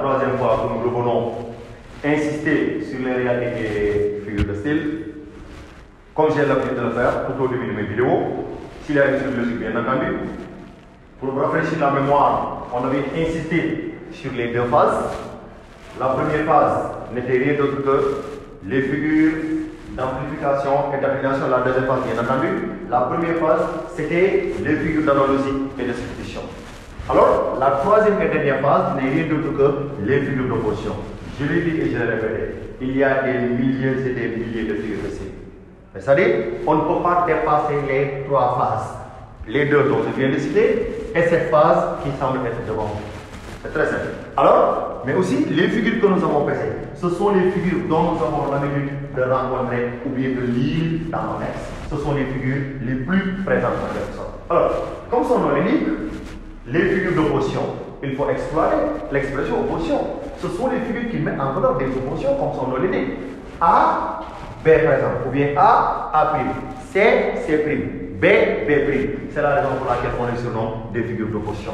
troisième fois que nous revenons insister sur les réalités des figures de style. Comme j'ai l'habitude de le faire tout au début de mes vidéos, s'il y a une bien entendu. Pour rafraîchir la mémoire, on avait insisté sur les deux phases. La première phase n'était rien d'autre que les figures d'amplification et d'appellation. La deuxième phase, bien entendu. La première phase, c'était les figures d'analogie et de substitution. Alors, la troisième et dernière phase n'est rien d'autre que les figures d'opposition. Je l'ai dit et je l'ai répété. Il y a des milliers et des milliers de figures de style. C'est-à-dire, on ne peut pas dépasser les trois phases. Les deux dont je viens de citer et cette phase qui semble être devant vous. C'est très simple. Alors, mais aussi les figures que nous avons passées, ce sont les figures dont nous avons l'habitude de rencontrer ou bien de lire dans nos. Ce sont les figures les plus présentes dans quelque sorte. Alors, comme son nom l'indique, les figures d'opposition, il faut explorer l'expression opposition. Ce sont les figures qui mettent en valeur des oppositions comme son nom l'indique. A, B par exemple, ou bien A, A', C, C', B, B'. C'est la raison pour laquelle on est sur nom des figures d'opposition.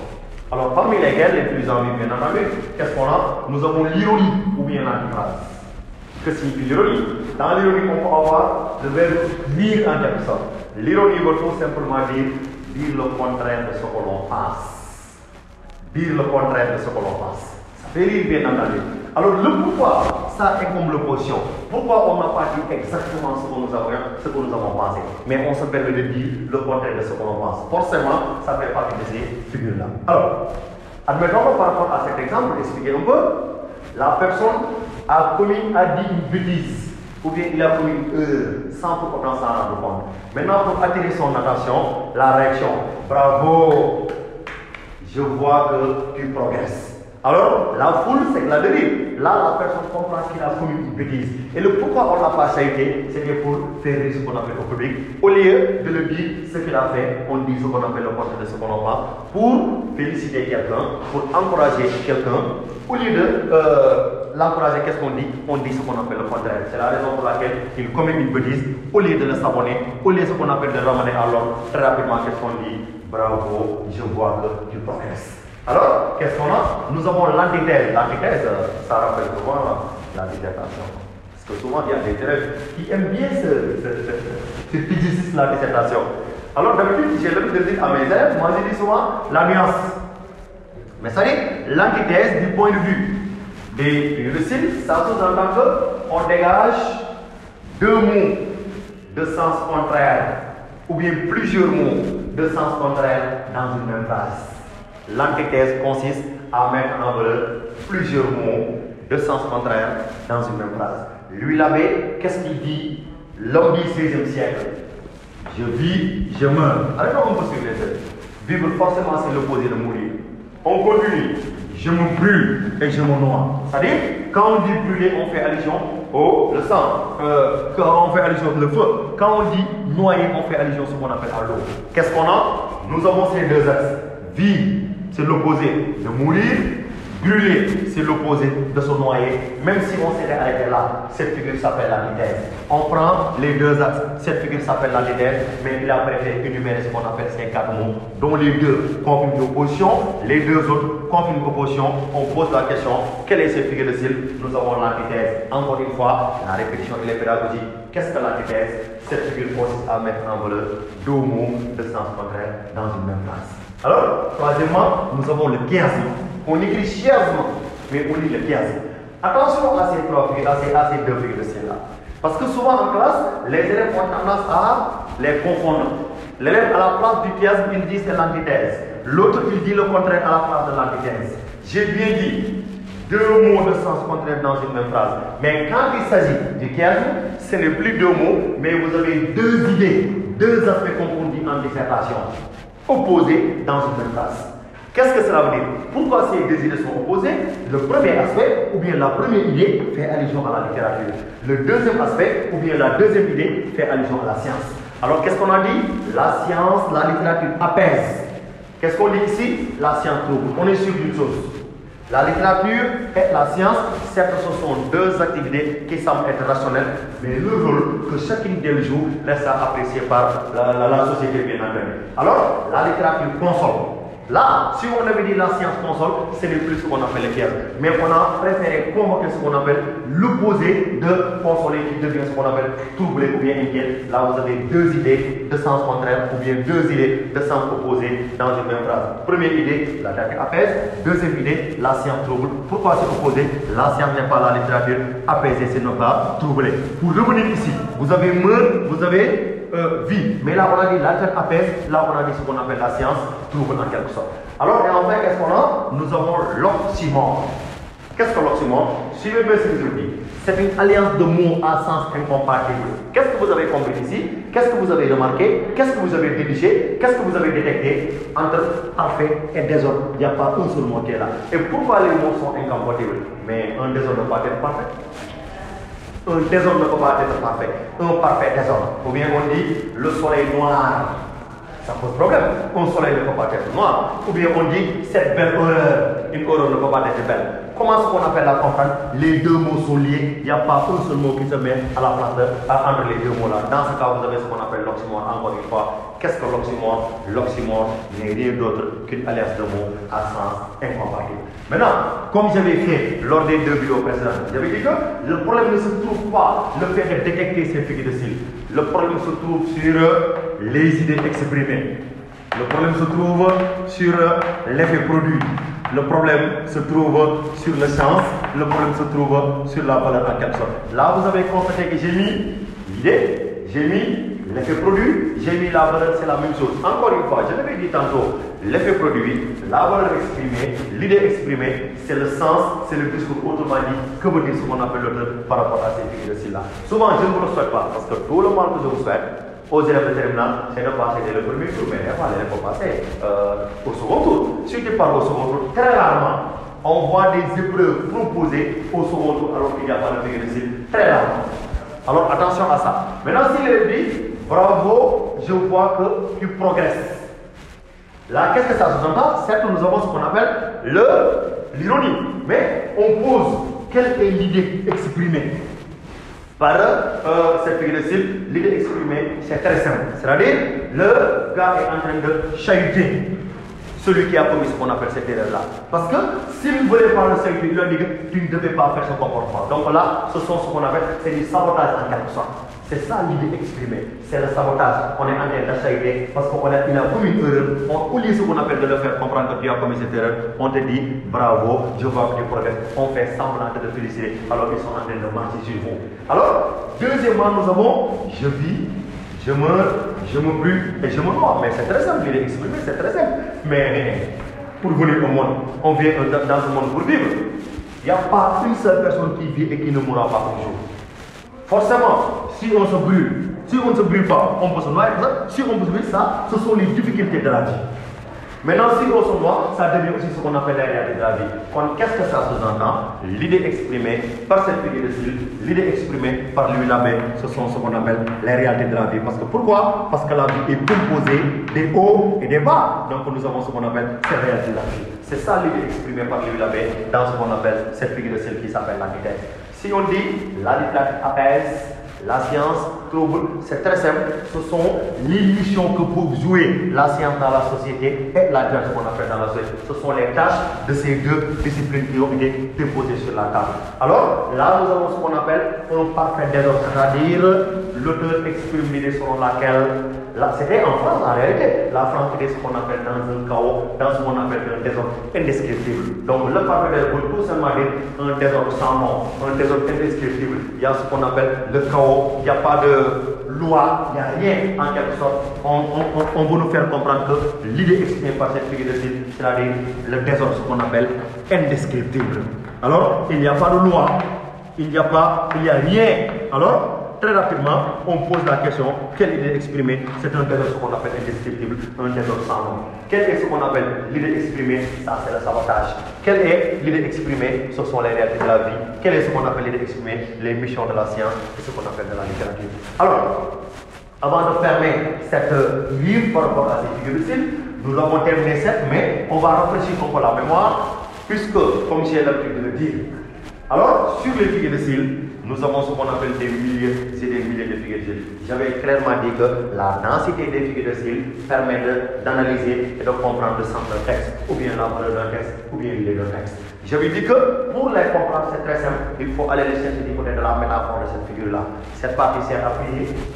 Alors, parmi lesquelles, les plus en vue, bien entendu, qu'est-ce qu'on a? Nous avons l'ironie ou bien l'antiphrase. Que signifie l'ironie? Dans l'ironie, on peut avoir le verbe lire en quelque sorte. L'ironie veut tout simplement dire dire le contraire de ce que l'on pense. Dire le contraire de ce que l'on pense. Ça fait rire, bien entendu. Alors, le pourquoi, ça est comme l'opposition. Pourquoi on n'a pas dit exactement ce que nous avons, ce que nous avons pensé, mais on se permet de dire le contraire de ce que l'on pense. Forcément, ça fait partie de ces figures-là. Alors, admettons que par rapport à cet exemple, expliquez un peu. La personne a commis, a dit une bêtise, ou bien il a commis une erreur, sans pour autant s'en rendre compte. Maintenant, pour attirer son attention, la réaction, bravo, je vois que tu progresses. Alors, la foule, c'est la dérive. Là, la personne comprend qu'il a commis une bêtise. Et le pourquoi on l'a pas chahuté, c'était pour faire ce qu'on appelle au public. Au lieu de le dire ce qu'il a fait, on dit ce qu'on appelle le contraire de ce qu'on pense, pour féliciter quelqu'un, pour encourager quelqu'un. Au lieu de euh, l'encourager, qu'est-ce qu'on dit? On dit ce qu'on appelle le contraire. C'est la raison pour laquelle il commet une bêtise. Au lieu de le s'abonner, au lieu de ce qu'on appelle de ramener à l'ordre, très rapidement, qu'est-ce qu'on dit? Bravo, je vois que tu progresses. Alors, qu'est-ce qu'on a? Nous avons l'antithèse. L'antithèse, ça rappelle souvent l'antidétation. Parce que souvent, il y a des élèves qui aiment bien ce, ce, ce, de la dissertation. Alors, d'habitude, j'ai l'habitude de dire à mes élèves, moi je dis souvent la nuance. Mais ça dit, l'antithèse du point de vue des récits, ça sous-entend qu'on dégage deux mots de sens contraire, ou bien plusieurs mots de sens contraire dans une même phrase. L'antithèse consiste à mettre en valeur plusieurs mots de sens contraire dans une même phrase. Lui l'abbé, qu'est-ce qu'il dit? L'homme du XVIe siècle. Je vis, je meurs. Alors on peut les deux. Vivre forcément c'est l'opposé de mourir. On continue. Je me brûle et je me noie. C'est-à-dire, quand on dit brûler, on fait allusion au le sang. Euh, quand on fait allusion au feu. Quand on dit noyer, on fait allusion à ce qu'on appelle à l'eau. Qu'est-ce qu'on a? Nous avons ces deux axes. Vie, c'est l'opposé de mourir. Brûler, c'est l'opposé de se noyer. Même si on s'était arrêté là, cette figure s'appelle l'antithèse. On prend les deux axes, cette figure s'appelle l'antithèse, mais il a préféré énumérer ce qu'on appelle ces quatre mots, dont les deux confirment une opposition, les deux autres confirment une opposition. On pose la question, quelle est cette figure de style? Nous avons l'antithèse. Encore une fois, la répétition et les pédagogies. Qu'est-ce que l'antithèse? Cette figure consiste à mettre en valeur deux mots de sens contraire dans une même phrase. Alors, troisièmement, nous avons le chiasme. On écrit chiasme, mais on lit le chiasme. Attention à ces trois figures, à ces, à ces deux figures de style-là. Parce que souvent en classe, les élèves ont tendance à les confondre. L'élève à la place du chiasme, il dit c'est l'antithèse. L'autre, il dit le contraire à la place de l'antithèse. J'ai bien dit deux mots de sens contraire dans une même phrase. Mais quand il s'agit du chiasme, ce n'est plus deux mots, mais vous avez deux idées, deux aspects dit en dissertation opposés dans une même phrase. Qu'est-ce que cela veut dire? Pourquoi ces deux idées sont opposées? Le premier aspect, ou bien la première idée, fait allusion à la littérature. Le deuxième aspect, ou bien la deuxième idée, fait allusion à la science. Alors qu'est-ce qu'on a dit? La science, la littérature apaise. Qu'est-ce qu'on dit ici? La science trouble. On est sûr d'une chose. La littérature et la science, certes, ce sont deux activités qui semblent être rationnelles, mais le rôle que chacune d'elles joue laisse apprécier par la société bien entendu. Alors, la littérature console. Là, si on avait dit la science console, ce n'est plus qu'on appelle les Mais on a préféré convoquer ce qu'on appelle l'opposé de consoler qui devient ce qu'on appelle troublé ou bien inquiet. Là, vous avez deux idées de sens contraire ou bien deux idées de sens opposé dans une même phrase. Première idée, la tête apaise. Deuxième idée, la science trouble. Pourquoi c'est opposé? La science n'est pas la littérature. Apaisée, c'est ne pas troublé. Pour revenir ici, vous avez meurt, vous avez euh. Mais là, on a dit la tête apaise, là, on a dit ce qu'on appelle la science trouble en quelque sorte. Alors, et enfin, qu'est-ce qu'on a? Nous avons l'oxymore. Qu'est-ce que l'oxymore? Suivez bien ce que je dis. C'est une alliance de mots à sens incompatible. Qu'est-ce que vous avez compris ici? Qu'est-ce que vous avez remarqué? Qu'est-ce que vous avez déniché Qu'est-ce que vous avez détecté? Entre parfait et désordre, il n'y a pas un seul mot qui est là. Et pourquoi les mots sont incompatibles? Mais un désordre ne peut pas être parfait. Un désordre ne peut pas être parfait. Un parfait désordre. Ou bien on dit le soleil noir. Ça pose problème. Un soleil ne peut pas être noir. Ou bien on dit cette belle horreur. Une horreur ne peut pas être belle. Comment est-ce qu'on appelle la comprendre Les deux mots sont liés. Il n'y a pas un seul mot qui se met à la place entre les deux mots-là. Dans ce cas, vous avez ce qu'on appelle l'oxymore. Encore une fois, qu'est-ce que l'oxymore? L'oxymore n'est rien d'autre qu'une alliance de mots à sens incompatible. Maintenant, comme j'avais fait lors des deux vidéos précédentes, j'avais dit que le problème ne se trouve pas le fait de détecter ces figures de style. Le problème se trouve sur les idées exprimées. Le problème se trouve sur l'effet produit. Le problème se trouve sur le sens. Le problème se trouve sur la valeur en quelque sorte. Là, vous avez constaté que j'ai mis l'idée, j'ai mis l'effet produit, j'ai mis la valeur, c'est la même chose. Encore une fois, je l'avais dit tantôt, l'effet produit, la valeur exprimée, l'idée exprimée, c'est le sens, c'est le discours. Autrement dit, que veut dire ce qu'on appelle l'auteur par rapport à ces figures-là Souvent, je ne vous le souhaite pas, parce que tout le mal que je vous souhaite, aux élèves de terminale, c'est de passer dès le premier tour, mais des fois, l'élève faut passer euh, au second tour. Si tu parles au second tour, très rarement, on voit des épreuves proposées au second tour alors qu'il n'y a pas de de style. Très rarement. Alors attention à ça. Maintenant, si l'élève dit, bravo, je vois que tu progresses. Là, qu'est-ce que ça sous-entend Certes, nous avons ce qu'on appelle l'ironie. Mais on pose quelle est l'idée exprimée? Par cette figure de style, l'idée exprimée, c'est très simple. C'est-à-dire, le gars est en train de chahuter celui qui a commis ce qu'on appelle cette erreur-là. Parce que s'il voulait pas le saluer, il lui a dit que tu ne devais pas faire ce comportement. Donc là, ce sont ce qu'on appelle, c'est du sabotage en quelque sorte. C'est ça l'idée exprimée. C'est le sabotage. On est en train d'achahuter parce qu'on a, a commis une erreur. On oublie ce qu'on appelle de le faire comprendre que tu as commis cette erreur. On te dit bravo, je vois que tu progresses. On fait semblant de te féliciter alors qu'ils sont en train de marcher sur vous. Alors, deuxièmement, nous avons je vis, je meurs, je me brûle et je me noie. Mais c'est très simple, l'idée exprimée, c'est très simple. Mais pour venir au monde, on vient dans ce monde pour vivre. Il n'y a pas une seule personne qui vit et qui ne mourra pas un jour. Forcément, si on se brûle, si on ne se brûle pas, on peut se noyer. Si on se brûler, ça, ce sont les difficultés de la vie. Maintenant, si on se noie, ça devient aussi ce qu'on appelle la réalité de la vie. Qu'est-ce que ça sous-entend? L'idée exprimée par cette figure de style, l'idée exprimée par lui l'abbé, ce sont ce qu'on appelle les réalités de la vie. Parce que pourquoi? Parce que la vie est composée des hauts et des bas. Donc nous avons ce qu'on appelle ces réalités de la vie. C'est ça l'idée exprimée par lui l'abbé dans ce qu'on appelle cette figure de style qui s'appelle la vitesse. Si on dit la littérature apaise, la science trouble, c'est très simple. Ce sont missions que peut jouer la science dans la société et la littérature qu'on appelle dans la société. Ce sont les tâches de ces deux disciplines qui ont été déposées sur la table. Alors, là, nous avons ce qu'on appelle un parfait désordre, c'est-à-dire l'auteur exprime l'idée selon laquelle, c'était en France en réalité, la France était ce qu'on appelle dans un chaos, dans ce qu'on appelle un désordre indescriptible. Donc, le parfait veut tout simplement dire un désordre sans nom, un désordre indescriptible. Il y a ce qu'on appelle le chaos il n'y a pas de loi, il n'y a rien en quelque sorte. On, veut nous faire comprendre que l'idée exprimée par cette figure de style, c'est-à-dire le désordre, ce qu'on appelle indescriptible. Alors, il n'y a pas de loi, il n'y a pas, il n'y a rien. Alors, très rapidement, on pose la question quelle idée exprimée C'est un désordre, qu'on appelle indescriptible, un désordre sans nom. Quelle est ce qu'on appelle l'idée exprimée Ça, c'est le sabotage. Quelle est l'idée exprimée Ce sont les réalités de la vie. Quelle est ce qu'on appelle l'idée exprimée Les missions de la science et ce qu'on appelle de la littérature. Alors, avant de fermer cette livre par rapport à ces figures de nous avons terminé cette, mais on va rafraîchir un la mémoire, puisque, comme j'ai l'habitude de le dire, alors, sur les figures de style, nous avons ce qu'on appelle des milliers et des milliers de figures de style. J'avais clairement dit que la densité des figures de style permet d'analyser et de comprendre le sens d'un texte, ou bien la valeur d'un texte, ou bien l'idée d'un texte. Je lui dis que pour les comprendre, c'est très simple. Il faut aller les chercher du côté de la métaphore de cette figure-là. Cette partie sert à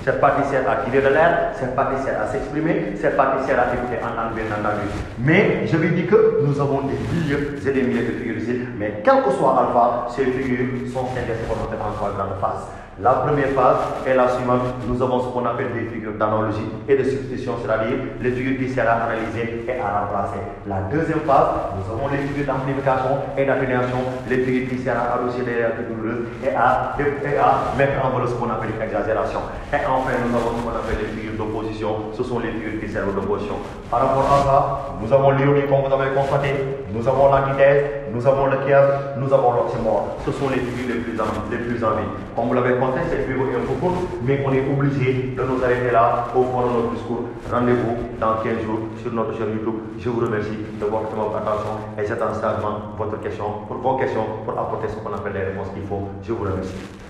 cette partie sert à tirer de l'air, cette partie sert à s'exprimer, cette partie sert à écouter, entendre bien entendu. Mais je lui dis que nous avons des milliers et des milliers de figures ici, mais quel que soit alpha, ces figures sont scindées ce qu'on en trois grandes phases. La première phase est la suivante. Nous avons ce qu'on appelle des figures d'analogie et de substitution, c'est-à-dire les figures qui servent à analyser et à remplacer. La deuxième phase, nous avons les figures d'amplification et d'atténuation, les figures qui servent à adoucir les douloureuses et à, et à mettre en valeur ce qu'on appelle l'exagération. Et enfin, nous avons ce qu'on appelle les figures d'opposition. Ce sont les figures qui servent d'opposition. Par rapport à ça, nous avons l'ironie, comme vous avez constaté, nous avons l'antithèse, nous avons le chiasme, nous avons l'oxymore. Ce sont les figures les plus en, les plus vie. Comme vous l'avez constaté, cette vidéo est un peu courte, mais on est obligé de nous arrêter là au fond de notre discours. Rendez-vous dans 15 jours sur notre chaîne YouTube. Je vous remercie de votre attention et un sagement votre question, pour vos questions, pour apporter ce qu'on appelle les réponses qu'il faut. Je vous remercie.